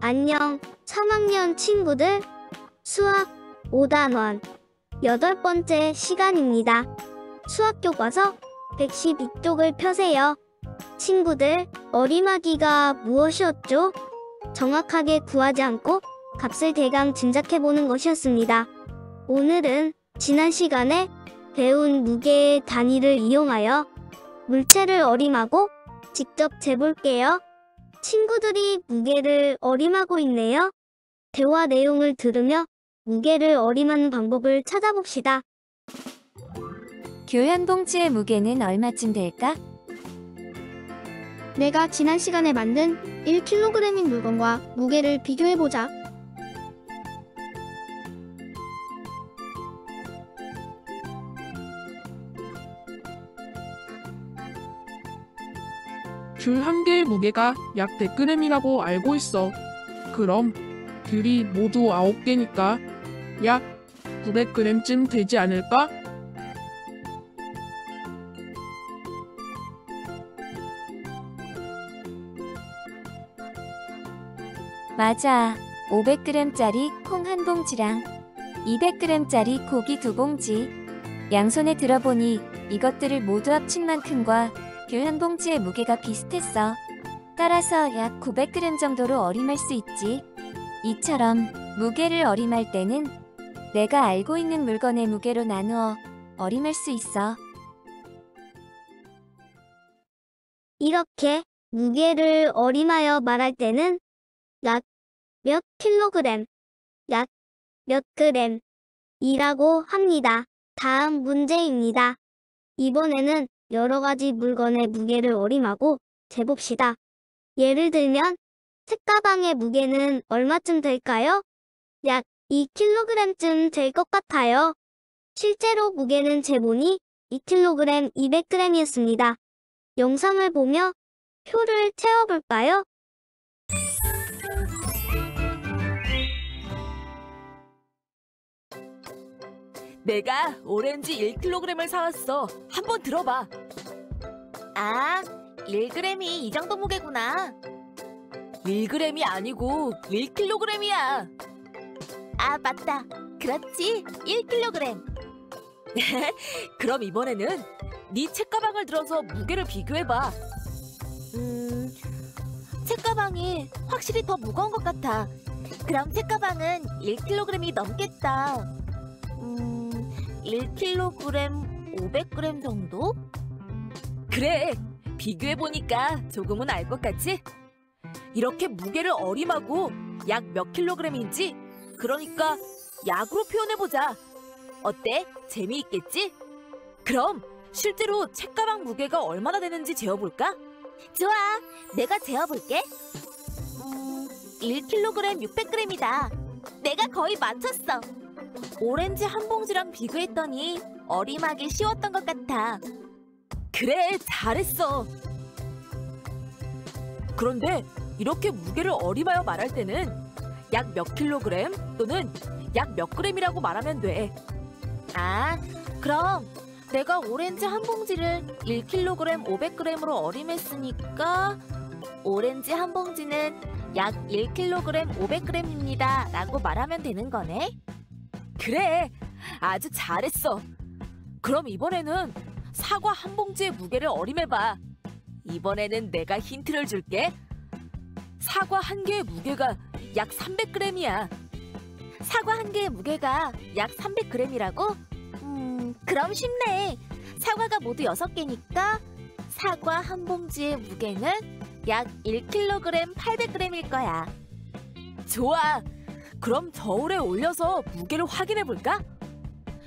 안녕, 3학년 친구들. 수학 5단원 여덟 번째 시간입니다. 수학 교과서 112쪽을 펴세요. 친구들, 어리마기가 무엇이었죠? 정확하게 구하지 않고 값을 대강 짐작해보는 것이었습니다. 오늘은 지난 시간에 배운 무게의 단위를 이용하여 물체를 어림하고 직접 재볼게요. 친구들이 무게를 어림하고 있네요. 대화 내용을 들으며 무게를 어림하는 방법을 찾아봅시다. 교환 봉지의 무게는 얼마쯤 될까? 내가 지난 시간에 만든 1kg인 물건과 무게를 비교해보자. 귤 한 개의 무게가 약 100g이라고 알고 있어. 그럼 귤이 모두 9개니까 약 900g쯤 되지 않을까? 맞아. 500g짜리 콩 한 봉지랑 200g짜리 고기 두 봉지. 양손에 들어보니 이것들을 모두 합친 만큼과 귤 한 봉지의 무게가 비슷했어. 따라서 약 900g 정도로 어림할 수 있지. 이처럼 무게를 어림할 때는 내가 알고 있는 물건의 무게로 나누어 어림할 수 있어. 이렇게 무게를 어림하여 말할 때는 약 몇 킬로그램, 약 몇 그램 이라고 합니다. 다음 문제입니다. 이번에는 여러 가지 물건의 무게를 어림하고 재봅시다. 예를 들면 책가방의 무게는 얼마쯤 될까요? 약 2kg쯤 될 것 같아요. 실제로 무게는 재보니 2kg 200g이었습니다. 영상을 보며 표를 채워볼까요? 내가 오렌지 1kg을 사왔어. 한번 들어봐. 아, 1g이 이 정도 무게구나. 1g이 아니고 1kg이야. 아, 맞다. 그렇지. 1kg. 그럼 이번에는 네 책가방을 들어서 무게를 비교해봐. 음, 책가방이 확실히 더 무거운 것 같아. 그럼 책가방은 1kg이 넘겠다. 음, 1kg 500g 정도? 그래, 비교해보니까 조금은 알 것 같지? 이렇게 무게를 어림하고 약 몇 킬로그램인지, 그러니까 약으로 표현해보자. 어때? 재미있겠지? 그럼 실제로 책가방 무게가 얼마나 되는지 재어볼까? 좋아, 내가 재어볼게. 음, 1kg 600g이다. 내가 거의 맞췄어. 오렌지 한 봉지랑 비교했더니 어림하기 쉬웠던 것 같아. 그래, 잘했어. 그런데 이렇게 무게를 어림하여 말할 때는 약 몇 킬로그램 또는 약 몇 그램이라고 말하면 돼. 아, 그럼 내가 오렌지 한 봉지를 1kg 500g으로 어림했으니까 오렌지 한 봉지는 약 1kg 500g입니다. 라고 말하면 되는 거네. 그래, 아주 잘했어. 그럼 이번에는 사과 한 봉지의 무게를 어림해봐. 이번에는 내가 힌트를 줄게. 사과 한 개의 무게가 약 300g이야. 사과 한 개의 무게가 약 300g이라고? 음, 그럼 쉽네. 사과가 모두 6개니까 사과 한 봉지의 무게는 약 1kg 800g일 거야. 좋아. 그럼 저울에 올려서 무게를 확인해 볼까?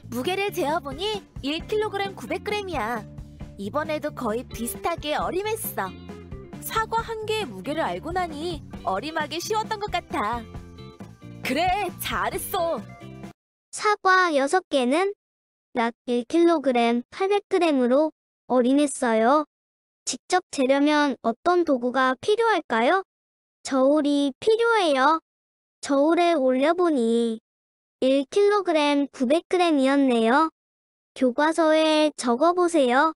무게를 재어보니 1kg 900g이야. 이번에도 거의 비슷하게 어림했어. 사과 한 개의 무게를 알고 나니 어림하기 쉬웠던 것 같아. 그래, 잘했어. 사과 6개는 약 1kg 800g으로 어림했어요. 직접 재려면 어떤 도구가 필요할까요? 저울이 필요해요. 저울에 올려보니 1kg 900g이었네요. 교과서에 적어보세요.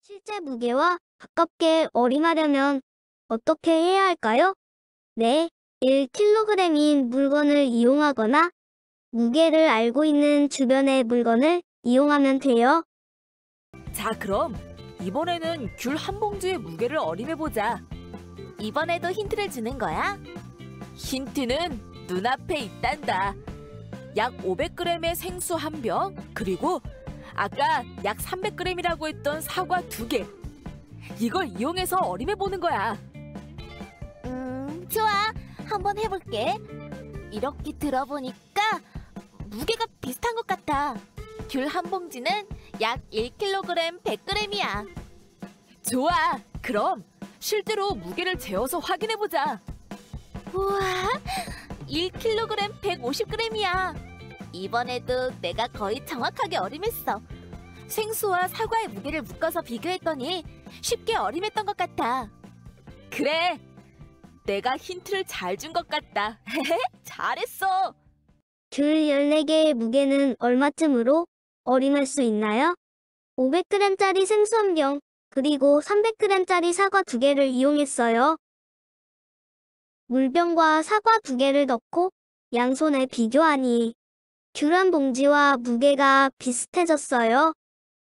실제 무게와 가깝게 어림하려면 어떻게 해야 할까요? 네, 1kg인 물건을 이용하거나 무게를 알고 있는 주변의 물건을 이용하면 돼요. 자, 그럼 이번에는 귤 한 봉지의 무게를 어림해보자. 이번에도 힌트를 주는 거야? 힌트는 눈앞에 있단다. 약 500g의 생수 한 병, 그리고 아까 약 300g이라고 했던 사과 두 개. 이걸 이용해서 어림해 보는 거야. 음, 좋아. 한번 해볼게. 이렇게 들어보니까 무게가 비슷한 것 같아. 귤 한 봉지는 약 1kg 100g이야. 좋아. 그럼 실제로 무게를 재어서 확인해보자. 우와, 1kg 150g이야. 이번에도 내가 거의 정확하게 어림했어. 생수와 사과의 무게를 묶어서 비교했더니 쉽게 어림했던 것 같아. 그래. 내가 힌트를 잘 준 것 같다. 잘했어. 귤 14개의 무게는 얼마쯤으로 어림할 수 있나요? 500g짜리 생수 한 병, 그리고 300g짜리 사과 두 개를 이용했어요. 물병과 사과 두 개를 넣고 양손에 비교하니 귤한 봉지와 무게가 비슷해졌어요.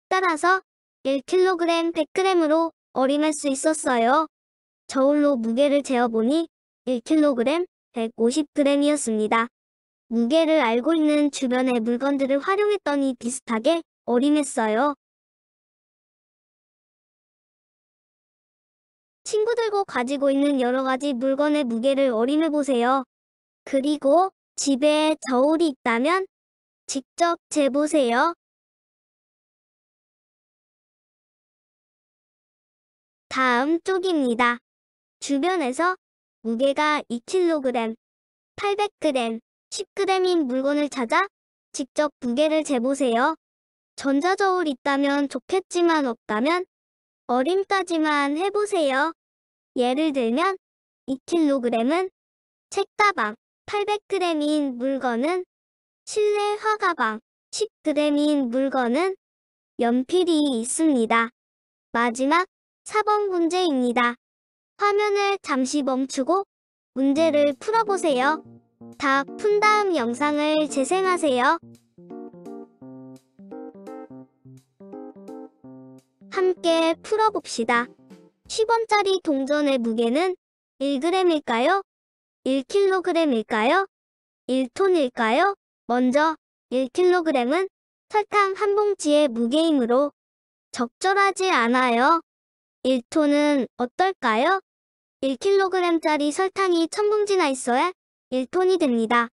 따라서 1kg 100g으로 어림할 수 있었어요. 저울로 무게를 재어보니 1kg 150g이었습니다. 무게를 알고 있는 주변의 물건들을 활용했더니 비슷하게 어림했어요. 친구들과 가지고 있는 여러 가지 물건의 무게를 어림해보세요. 그리고 집에 저울이 있다면 직접 재보세요. 다음 쪽입니다. 주변에서 무게가 2kg, 800g, 10g인 물건을 찾아 직접 무게를 재보세요. 전자저울 있다면 좋겠지만 없다면 어림따지만 해보세요. 예를 들면 2kg은 책가방, 800g인 물건은 실내 화가방, 10g인 물건은 연필이 있습니다. 마지막 4번 문제입니다. 화면을 잠시 멈추고 문제를 풀어보세요. 다 푼 다음 영상을 재생하세요. 함께 풀어봅시다. 10원짜리 동전의 무게는 1g일까요? 1kg일까요? 1톤일까요? 먼저 1kg은 설탕 한 봉지의 무게이므로 적절하지 않아요. 1톤은 어떨까요? 1kg짜리 설탕이 1000봉지나 있어야 1톤이 됩니다.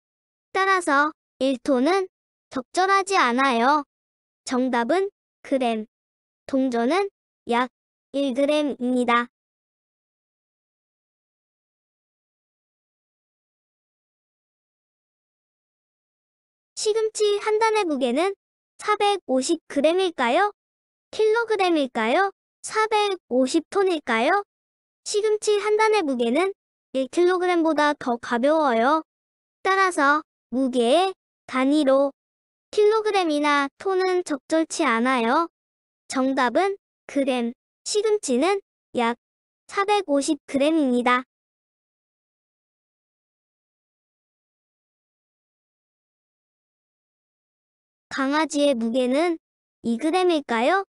따라서 1톤은 적절하지 않아요. 정답은 그램. 동전은 약 1g입니다. 시금치 한 단의 무게는 450g일까요? 킬로그램일까요? 450톤일까요? 시금치 한 단의 무게는 1kg보다 더 가벼워요. 따라서 무게의 단위로 킬로그램이나 톤은 적절치 않아요. 정답은 그램, 시금치는 약 450g입니다. 강아지의 무게는 2g일까요?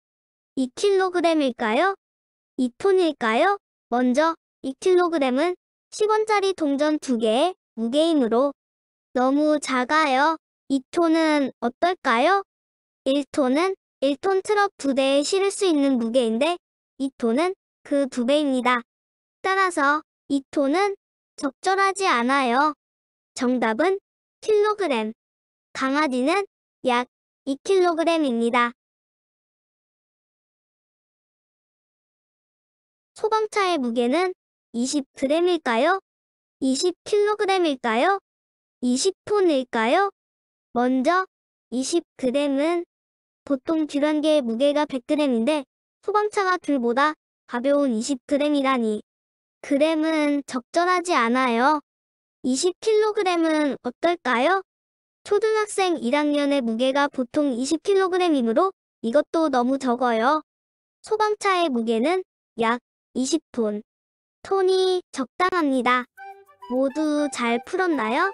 2kg일까요? 2톤일까요? 먼저 2kg은 10원짜리 동전 2개의 무게이므로 너무 작아요. 2톤은 어떨까요? 1톤은 1톤 트럭 2대에 실을 수 있는 무게인데 2톤은 그 2배입니다. 따라서 2톤은 적절하지 않아요. 정답은 킬로그램. 강아지는 약 2kg입니다. 소방차의 무게는 20g일까요? 20kg일까요? 20톤일까요? 먼저 20g은 보통 개의 무게가 100g인데 소방차가 귤보다 가벼운 20g이라니 g은 적절하지 않아요. 20kg은 어떨까요? 초등학생 1학년의 무게가 보통 20kg이므로 이것도 너무 적어요. 소방차의 무게는 약 20톤. 톤이 적당합니다. 모두 잘 풀었나요?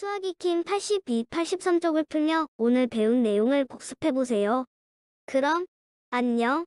수학 익힘 82, 83쪽을 풀며 오늘 배운 내용을 복습해보세요. 그럼 안녕.